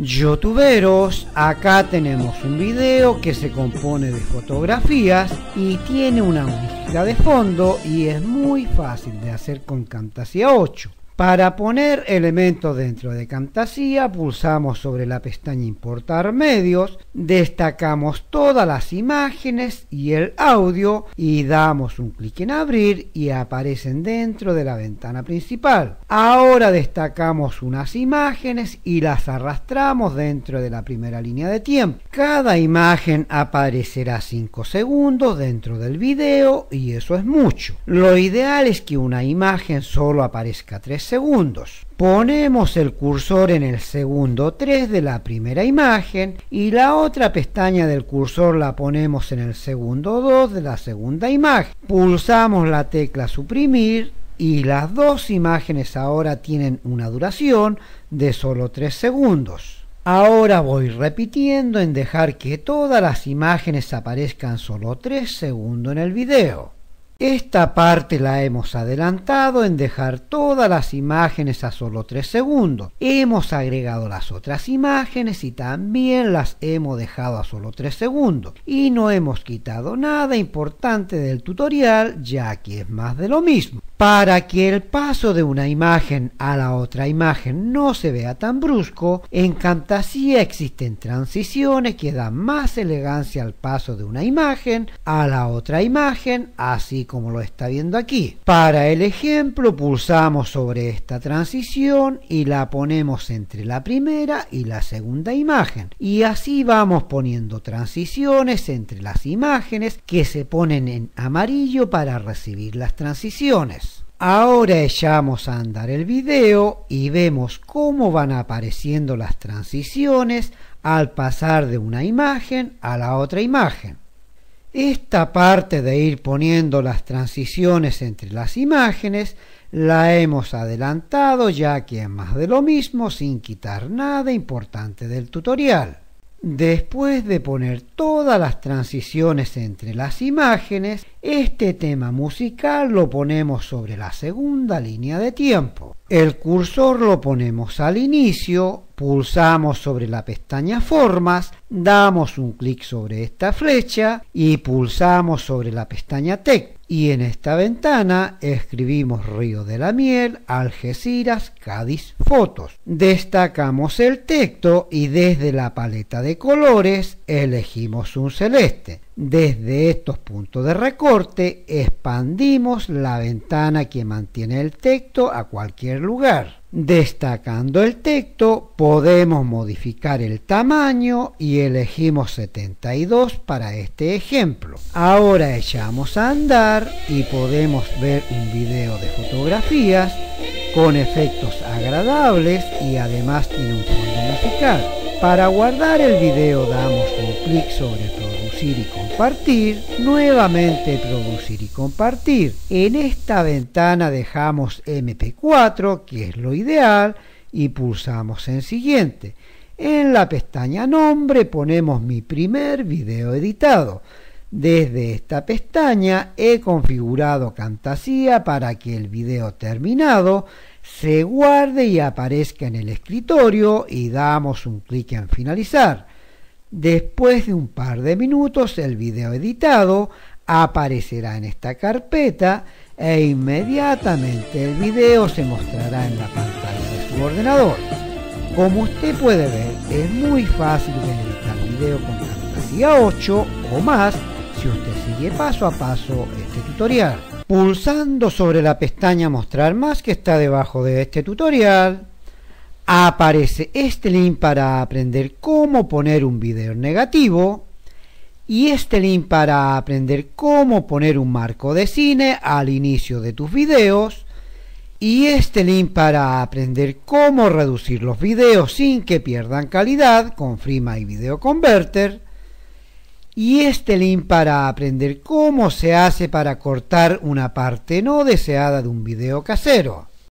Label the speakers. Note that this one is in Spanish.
Speaker 1: Youtuberos, acá tenemos un video que se compone de fotografías y tiene una música de fondo y es muy fácil de hacer con Camtasia 8. Para poner elementos dentro de Camtasia, pulsamos sobre la pestaña Importar medios, destacamos todas las imágenes y el audio y damos un clic en Abrir y aparecen dentro de la ventana principal. Ahora destacamos unas imágenes y las arrastramos dentro de la primera línea de tiempo. Cada imagen aparecerá 5 segundos dentro del video y eso es mucho. Lo ideal es que una imagen solo aparezca 3 Ponemos el cursor en el segundo 3 de la primera imagen y la otra pestaña del cursor la ponemos en el segundo 2 de la segunda imagen. Pulsamos la tecla suprimir y las dos imágenes ahora tienen una duración de solo 3 segundos. Ahora voy repitiendo en dejar que todas las imágenes aparezcan solo 3 segundos en el video. Esta parte la hemos adelantado en dejar todas las imágenes a solo 3 segundos. Hemos agregado las otras imágenes y también las hemos dejado a solo 3 segundos. Y no hemos quitado nada importante del tutorial ya que es más de lo mismo. Para que el paso de una imagen a la otra imagen no se vea tan brusco, en Camtasia existen transiciones que dan más elegancia al paso de una imagen a la otra imagen, así como lo está viendo aquí. Para el ejemplo pulsamos sobre esta transición y la ponemos entre la primera y la segunda imagen. Y así vamos poniendo transiciones entre las imágenes que se ponen en amarillo para recibir las transiciones. Ahora echamos a andar el video y vemos cómo van apareciendo las transiciones al pasar de una imagen a la otra imagen. Esta parte de ir poniendo las transiciones entre las imágenes la hemos adelantado ya que es más de lo mismo sin quitar nada importante del tutorial. Después de poner todas las transiciones entre las imágenes, este tema musical lo ponemos sobre la segunda línea de tiempo. El cursor lo ponemos al inicio, pulsamos sobre la pestaña Formas, damos un clic sobre esta flecha y pulsamos sobre la pestaña Text y en esta ventana escribimos Río de la Miel, Algeciras, Cádiz, Fotos. Destacamos el texto y desde la paleta de colores elegimos un celeste. Desde estos puntos de recorte expandimos la ventana que mantiene el texto a cualquier lugar. Destacando el texto podemos modificar el tamaño y elegimos 72 para este ejemplo. Ahora echamos a andar y podemos ver un video de fotografías con efectos agradables y además tiene un fondo musical. Para guardar el video damos un clic sobre producir y compartir, nuevamente producir y compartir. En esta ventana dejamos MP4, que es lo ideal, y pulsamos en siguiente. En la pestaña nombre ponemos mi primer video editado. Desde esta pestaña he configurado Camtasia para que el video terminado se guarde y aparezca en el escritorio y damos un clic en finalizar. Después de un par de minutos el video editado aparecerá en esta carpeta e inmediatamente el video se mostrará en la pantalla de su ordenador. Como usted puede ver, es muy fácil de editar video con Camtasia 8 o más si usted sigue paso a paso este tutorial. Pulsando sobre la pestaña Mostrar más que está debajo de este tutorial, aparece este link para aprender cómo poner un video negativo y este link para aprender cómo poner un marco de cine al inicio de tus videos y este link para aprender cómo reducir los videos sin que pierdan calidad con Freema y Video Converter y este link para aprender cómo se hace para cortar una parte no deseada de un video casero.